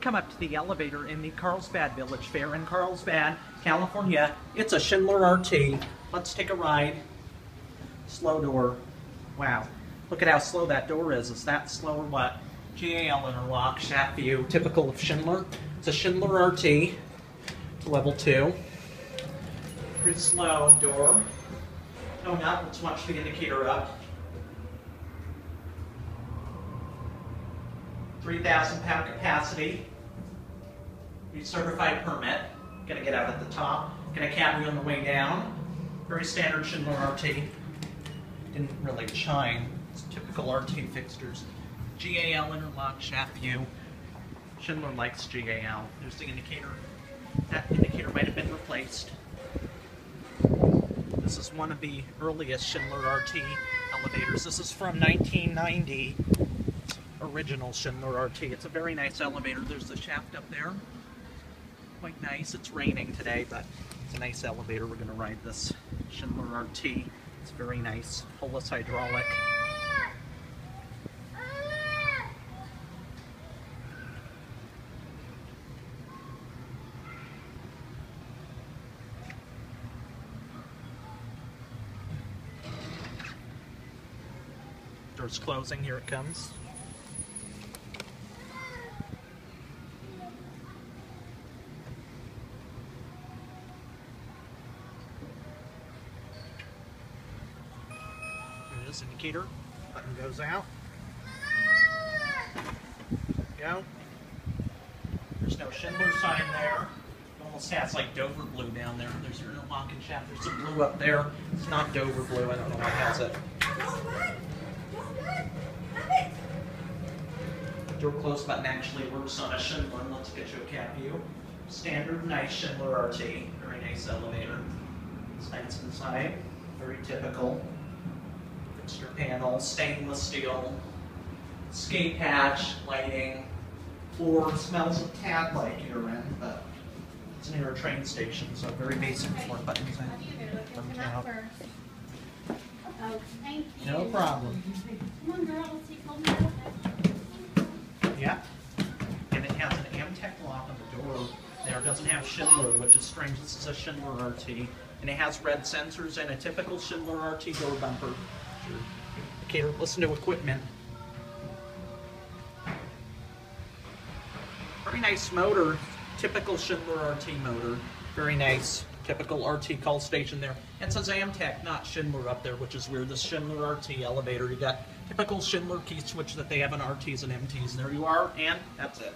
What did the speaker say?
come up to the elevator in the Carlsbad Village Faire in Carlsbad, California. It's a Schindler RT. Let's take a ride. Slow door. Wow. Look at how slow that door is. Is that slow or what? GAL interlock, shaft view, typical of Schindler. It's a Schindler RT. It's level 2. Pretty slow door. No, not much the indicator up. 3,000 pound capacity. Recertified permit. Gonna get out at the top. Gonna cab you on the way down. Very standard Schindler RT. Didn't really shine. It's typical RT fixtures. GAL interlock shaft view. Schindler likes GAL. There's the indicator. That indicator might have been replaced. This is one of the earliest Schindler RT elevators. This is from 1990 original Schindler RT. It's a very nice elevator. There's the shaft up there. Quite nice. It's raining today, but it's a nice elevator. We're going to ride this Schindler RT. It's very nice. Holeless hydraulic. Doors closing. Here it comes. There it is, indicator. Button goes out. Go. There's no Schindler sign there. It almost has like Dover blue down there. There's your interlock and shaft. There's some blue up there. It's not Dover blue. I don't know what has it. Door close button actually works on a Schindler. Let's get you a cap view. Standard nice Schindler RT. Very nice elevator. Sights inside. Very typical. Fixture panel, stainless steel, skate hatch, lighting, floor smells a tad like urine, but it's near a train station, so very basic floor buttons. Oh, thank you. No problem. On, girl, let's take home. Yeah. And it has an Amtech lock on the door. There it doesn't have Schindler, which is strange. This is a Schindler RT. And it has red sensors and a typical Schindler RT door bumper. Okay, listen to equipment. Very nice motor. Typical Schindler RT motor. Very nice. Typical RT call station there. It says Amtech, not Schindler up there, which is weird. This Schindler RT elevator, you got typical Schindler key switch that they have in RTs and MTs. There you are, and that's it.